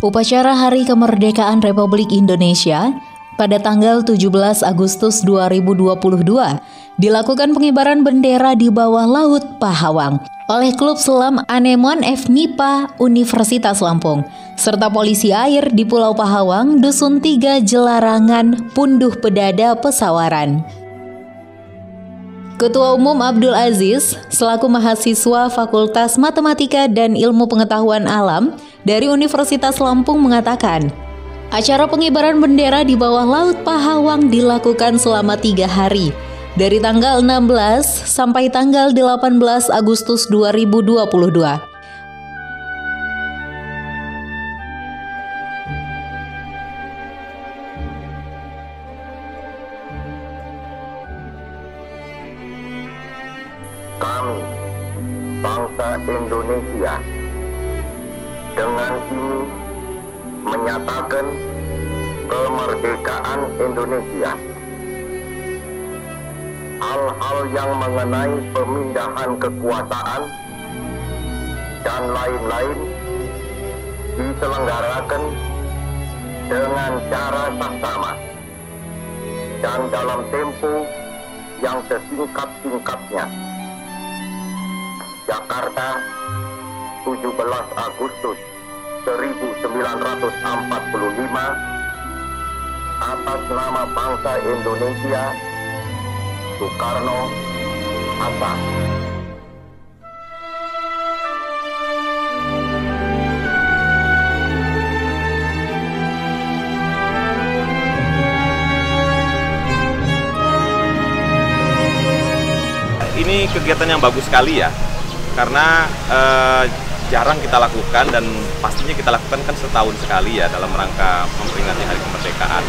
Upacara Hari Kemerdekaan Republik Indonesia pada tanggal 17 Agustus 2022 dilakukan pengibaran bendera di bawah Laut Pahawang oleh Klub Selam Anemon F MIPA Universitas Lampung serta polisi air di Pulau Pahawang Dusun 3 Jelarangan Punduh Pedada Pesawaran. Ketua Umum Abdul Aziz selaku mahasiswa Fakultas Matematika dan Ilmu Pengetahuan Alam dari Universitas Lampung mengatakan, acara pengibaran bendera di bawah Laut Pahawang dilakukan selama tiga hari, dari tanggal 16 sampai tanggal 18 Agustus 2022. Kami, bangsa Indonesia, dengan ini menyatakan kemerdekaan Indonesia. Hal-hal yang mengenai pemindahan kekuasaan dan lain-lain diselenggarakan dengan cara saksama dan dalam tempo yang sesingkat-singkatnya. Jakarta, 17 Agustus 1945 atas nama bangsa Indonesia Soekarno Hatta. Ini kegiatan yang bagus sekali ya, karena eh, jarang kita lakukan dan pastinya kita lakukan kan setahun sekali ya dalam rangka memperingati Hari Kemerdekaan.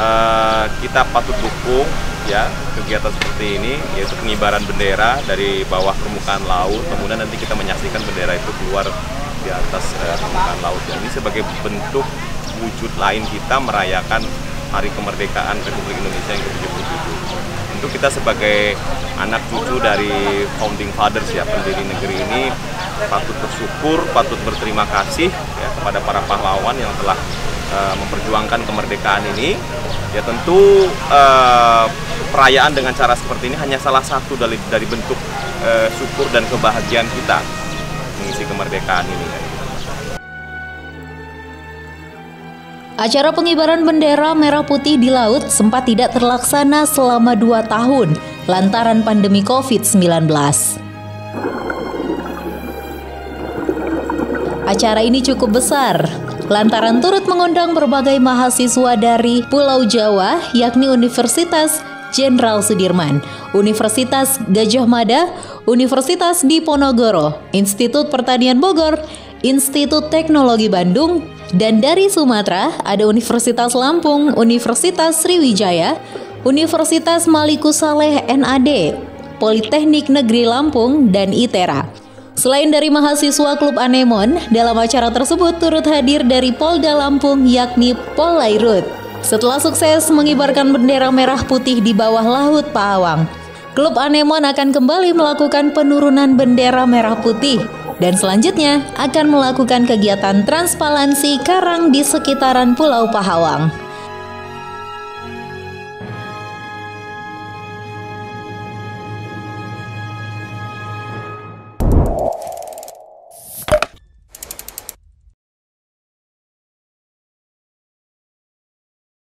Uh, kita patut dukung ya kegiatan seperti ini yaitu pengibaran bendera dari bawah permukaan laut kemudian nanti kita menyaksikan bendera itu keluar di atas uh, permukaan laut ini sebagai bentuk wujud lain kita merayakan Hari Kemerdekaan Republik Indonesia yang ke-77 tentu kita sebagai anak cucu dari founding fathers ya pendiri negeri ini patut bersyukur, patut berterima kasih ya, kepada para pahlawan yang telah uh, memperjuangkan kemerdekaan ini. Ya tentu uh, perayaan dengan cara seperti ini hanya salah satu dari dari bentuk uh, syukur dan kebahagiaan kita mengisi kemerdekaan ini. Ya. Acara pengibaran bendera merah putih di laut sempat tidak terlaksana selama dua tahun lantaran pandemi COVID-19. Acara ini cukup besar, lantaran turut mengundang berbagai mahasiswa dari Pulau Jawa, yakni Universitas Jenderal Sudirman, Universitas Gajah Mada, Universitas Diponegoro, Institut Pertanian Bogor, Institut Teknologi Bandung, dan dari Sumatera ada Universitas Lampung, Universitas Sriwijaya, Universitas Maliku Saleh NAD, Politeknik Negeri Lampung, dan ITERA. Selain dari mahasiswa Klub Anemon, dalam acara tersebut turut hadir dari Polda Lampung yakni Pol Lairut. Setelah sukses mengibarkan bendera merah putih di bawah Laut Pahawang, Klub Anemon akan kembali melakukan penurunan bendera merah putih dan selanjutnya akan melakukan kegiatan transparansi karang di sekitaran Pulau Pahawang.